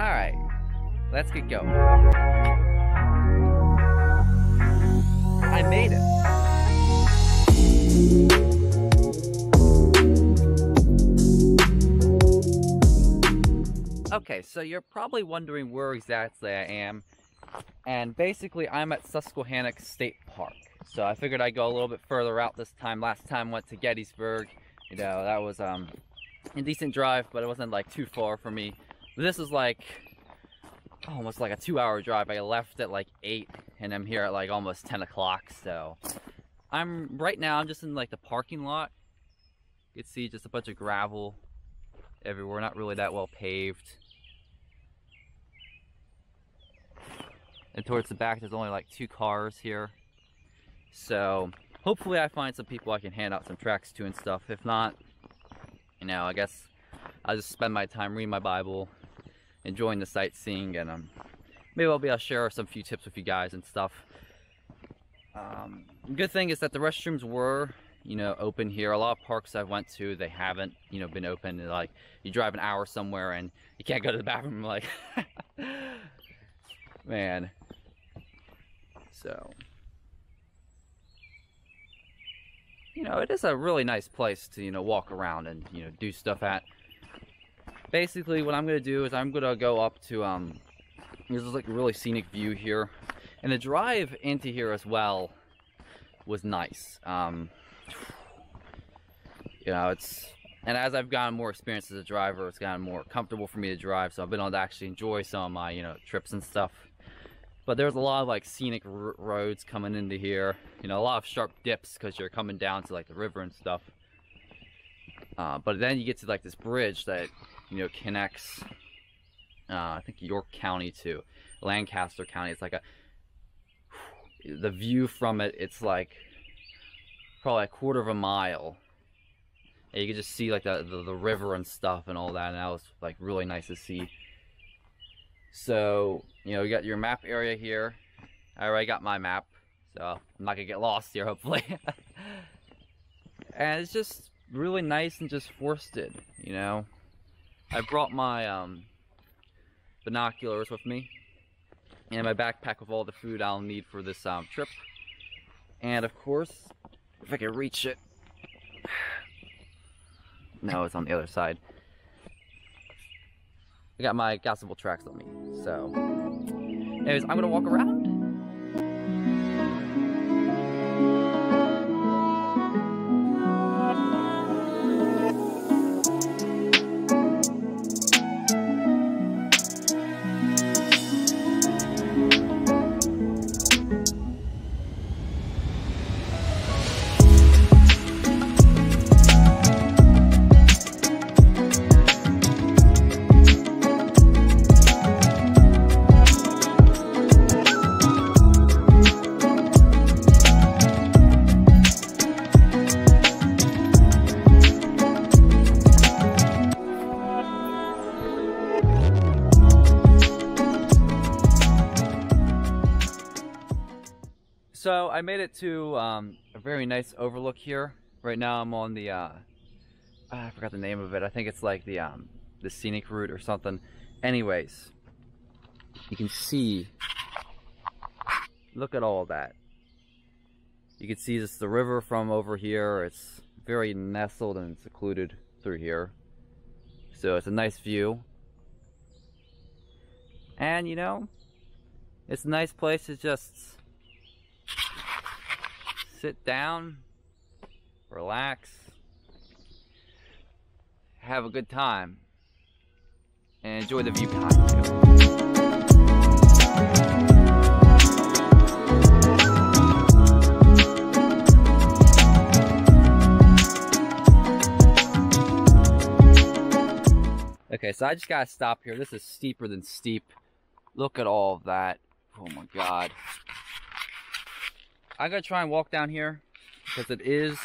Alright, let's get going. I made it. Okay, so you're probably wondering where exactly I am. And basically, I'm at Susquehannock State Park. So I figured I'd go a little bit further out this time. Last time went to Gettysburg. You know, that was um, a decent drive, but it wasn't like too far for me. This is like oh, almost like a two hour drive. I left at like 8 and I'm here at like almost 10 o'clock. So I'm right now, I'm just in like the parking lot. You can see just a bunch of gravel everywhere, not really that well paved. And towards the back, there's only like two cars here. So hopefully I find some people I can hand out some tracts to and stuff. If not, you know, I guess I'll just spend my time reading my Bible, enjoying the sightseeing, and um, maybe I'll be able to share some few tips with you guys and stuff. Um, good thing is that the restrooms were, you know, open here. A lot of parks I've went to, they haven't, you know, been open. Like, you drive an hour somewhere and you can't go to the bathroom. Like, man. So, you know, it is a really nice place to, you know, walk around and, you know, do stuff at. Basically, what I'm to do is I'm to go up to, um, this is like a really scenic view here. And the drive into here as well was nice. Um, you know, it's, and as I've gotten more experience as a driver, it's gotten more comfortable for me to drive. So I've been able to actually enjoy some of my, you know, trips and stuff. But there's a lot of like scenic roads coming into here. You know, a lot of sharp dips because you're coming down to like the river and stuff. Uh, but then you get to like this bridge that, you know, connects, uh, I think York County to Lancaster County. It's like a, the view from it, it's like probably a quarter of a mile. And you can just see like the, the, the river and stuff and all that. And that was like really nice to see. So, you know, you got your map area here. I already got my map, so I'm not gonna get lost here, hopefully. and it's just really nice and just forested, you know. I brought my um, binoculars with me and my backpack with all the food I'll need for this um, trip. And of course, if I can reach it. No, it's on the other side. I got my gospel tracts on me. So, anyways, I'm gonna walk around. I made it to um, a very nice overlook here. Right now I'm on the, uh, I forgot the name of it. I think it's like the, um, the scenic route or something. Anyways, you can see, look at all that. You can see this the river from over here. It's very nestled and secluded through here. So it's a nice view. And you know, it's a nice place to just sit down, relax, have a good time, and enjoy the view. Okay, so I just gotta stop here. This is steeper than steep. Look at all of that. Oh my god. I'm gonna try and walk down here because it is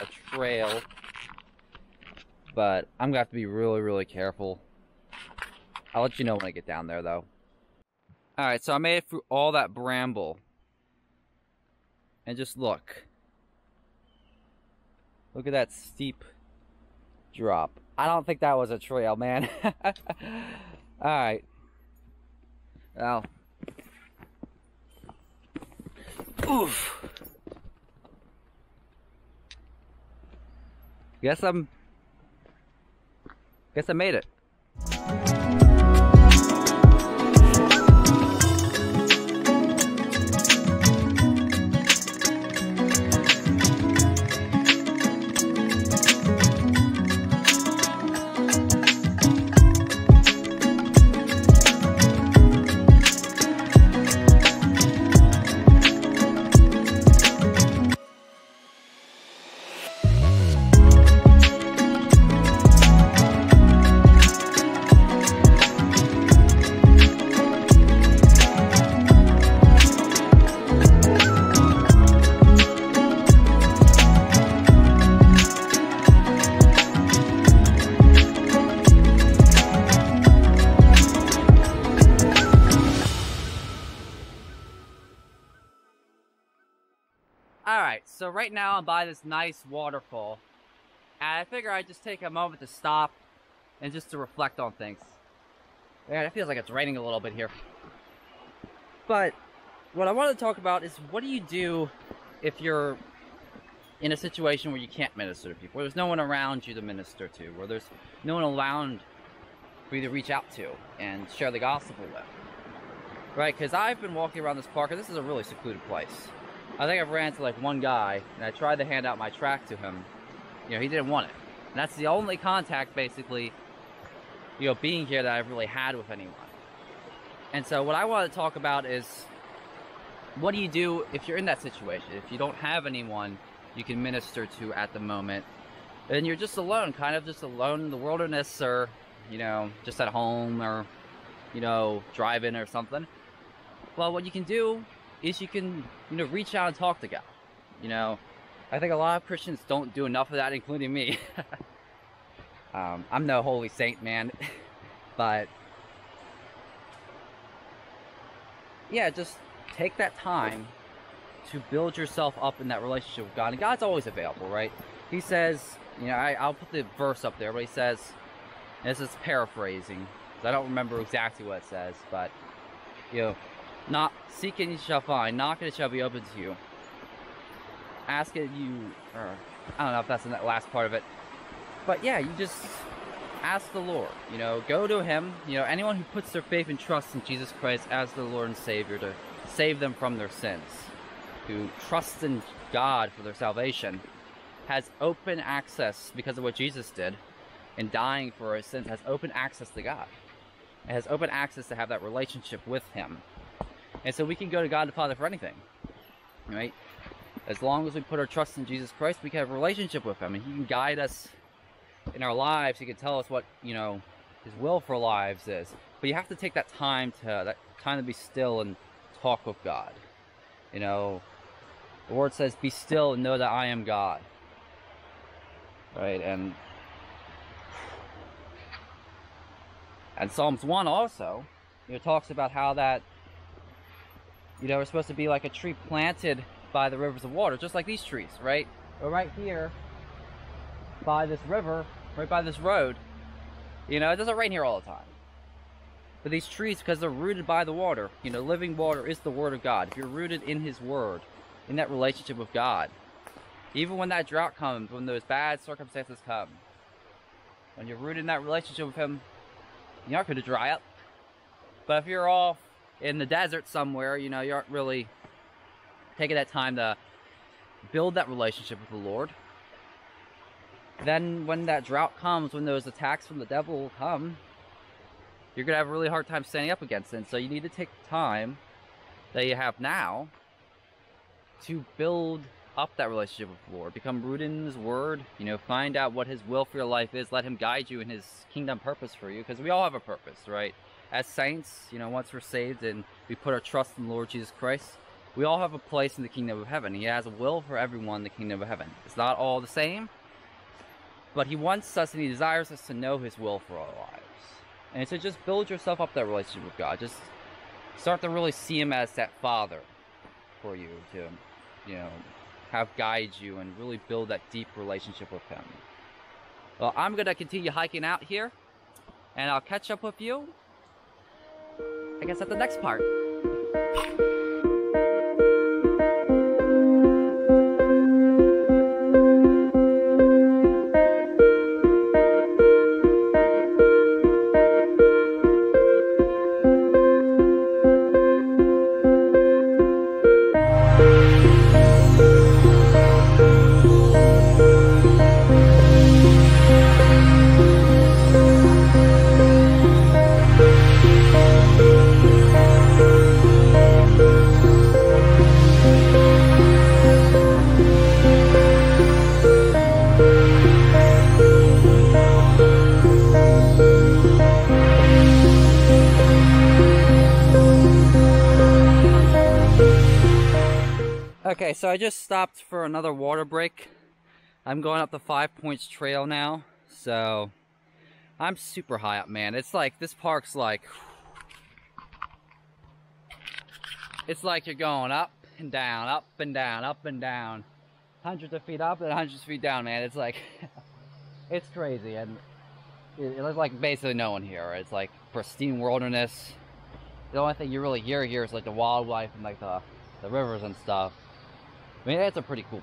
a trail. But I'm gonna have to be really, really careful. I'll let you know when I get down there though. Alright, so I made it through all that bramble. And just look. Look at that steep drop. I don't think that was a trail, man. Alright. Well. Oof. Guess I'm. Guess I made it. So right now I'm by this nice waterfall. And I figure I'd just take a moment to stop and just to reflect on things. Man, it feels like it's raining a little bit here. But what I wanted to talk about is what do you do if you're in a situation where you can't minister to people, where there's no one around you to minister to, where there's no one around for you to reach out to and share the gospel with. Right? Because I've been walking around this park, and this is a really secluded place. I think I've ran to like one guy, and I tried to hand out my tract to him. You know, he didn't want it. And that's the only contact, basically, you know, being here that I've really had with anyone. And so what I want to talk about is what do you do if you're in that situation? If you don't have anyone you can minister to at the moment, and you're just alone, kind of just alone in the wilderness or, you know, just at home or, you know, driving or something. Well, what you can do is you can, you know, reach out and talk to God. You know, I think a lot of Christians don't do enough of that, including me. um, I'm no holy saint, man, but yeah, just take that time to build yourself up in that relationship with God. And God's always available, right? He says, you know, I, will put the verse up there, but he says, this is paraphrasing, I don't remember exactly what it says, but, you know, not seek and you shall find, knock and it shall be open to you. Ask it you, or I don't know if that's in that last part of it, but yeah, you just ask the Lord. You know, go to Him. You know, anyone who puts their faith and trust in Jesus Christ as the Lord and Savior to save them from their sins, who trusts in God for their salvation, has open access because of what Jesus did in dying for our sins, has open access to God. It has open access to have that relationship with Him. And so we can go to God the Father for anything. Right? As long as we put our trust in Jesus Christ, we can have a relationship with Him. And He can guide us in our lives. He can tell us what, you know, His will for lives is. But you have to take that time to, that time to be still and talk with God. You know, the Word says, be still and know that I am God. Right? And and Psalms 1 also, you know, talks about how that you know, we're supposed to be like a tree planted by the rivers of water, just like these trees, right? Or right here, by this river, right by this road. You know, it doesn't rain here all the time. But these trees, because they're rooted by the water, you know, living water is the Word of God. If you're rooted in His Word, in that relationship with God, even when that drought comes, when those bad circumstances come, when you're rooted in that relationship with Him, you're not going to dry up. But if you're off in the desert somewhere, you know, you aren't really taking that time to build that relationship with the Lord. Then when that drought comes, when those attacks from the devil will come, you're going to have a really hard time standing up against it. So you need to take the time that you have now to build up that relationship with the Lord. Become rooted in His Word. You know, find out what His will for your life is. Let Him guide you in His kingdom purpose for you. Because we all have a purpose, right? As saints, you know, once we're saved and we put our trust in the Lord Jesus Christ, we all have a place in the kingdom of heaven. He has a will for everyone in the kingdom of heaven. It's not all the same, but He wants us and He desires us to know His will for our lives. And so just build yourself up that relationship with God. Just start to really see Him as that Father for you to, you know, have guide you and really build that deep relationship with Him. Well, I'm going to continue hiking out here, and I'll catch up with you. I guess at the next part. Okay, so I just stopped for another water break. I'm going up the Five Points Trail now, so I'm super high up, man. It's like, this park's like, it's like you're going up and down, up and down, up and down. Hundreds of feet up and hundreds of feet down, man. It's like, it's crazy, and it, it's like basically no one here. It's like pristine wilderness. The only thing you really hear here is like the wildlife and like the, the rivers and stuff. I mean, that's a pretty cool.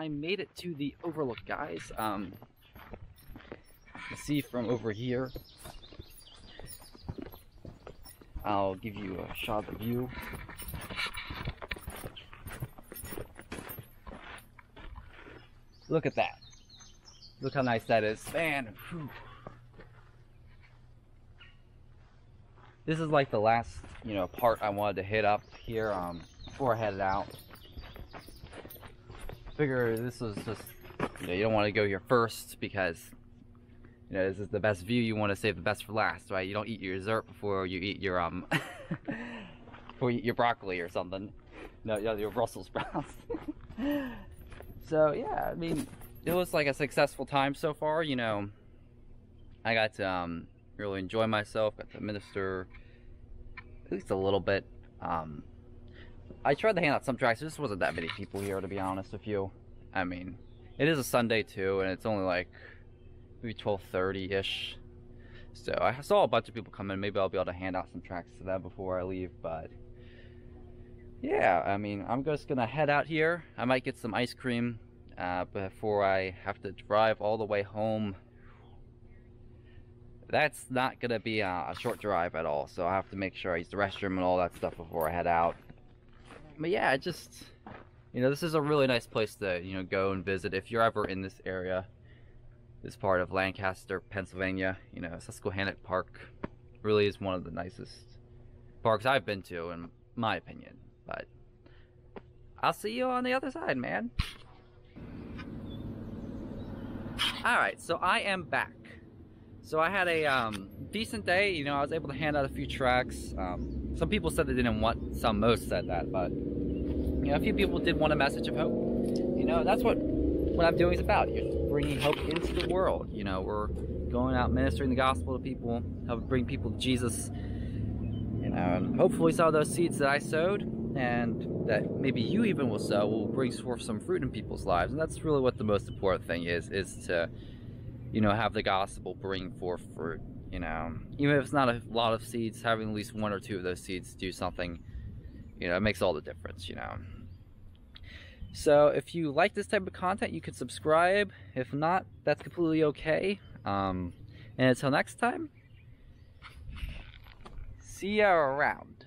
I made it to the overlook, guys. Um, see from over here. I'll give you a shot of the view. Look at that. Look how nice that is. Man, whew. This is like the last, you know, part I wanted to hit up here um, before I headed out figure this was just you know you don't want to go here first because you know this is the best view. You want to save the best for last right? You don't eat your dessert before you eat your um before you eat your broccoli or something. No your Brussels sprouts. So yeah I mean it was like a successful time so far you know. I got to um, really enjoy myself got to minister at least a little bit um, I tried to hand out some tracts. There just wasn't that many people here, to be honest with you. I mean, it is a Sunday too, and it's only like maybe 12:30 ish. So I saw a bunch of people come in. Maybe I'll be able to hand out some tracts to them before I leave. But yeah, I mean, I'm just gonna head out here. I might get some ice cream uh, before I have to drive all the way home. That's not gonna be a, a short drive at all. So I have to make sure I use the restroom and all that stuff before I head out but yeah, just you know, this is a really nice place to you know go and visit if you're ever in this area. This part of Lancaster, Pennsylvania. You know, Susquehannock Park really is one of the nicest parks I've been to, in my opinion. But I'll see you on the other side, man. Alright, so I am back. So I had a um, decent day. You know, I was able to hand out a few tracts. Um, some people said they didn't want, some most said that, but you know, a few people did want a message of hope. You know, that's what what I'm doing is about. You're bringing hope into the world. You know, we're going out ministering the gospel to people, help bring people to Jesus. You know, and um, hopefully some of those seeds that I sowed and that maybe you even will sow will bring forth some fruit in people's lives. And that's really what the most important thing is, is to, you know, have the gospel bring forth fruit. You know, even if it's not a lot of seeds, having at least one or two of those seeds do something, you know, it makes all the difference, you know. So if you like this type of content, you can subscribe. If not, that's completely okay. Um, and until next time, see you around.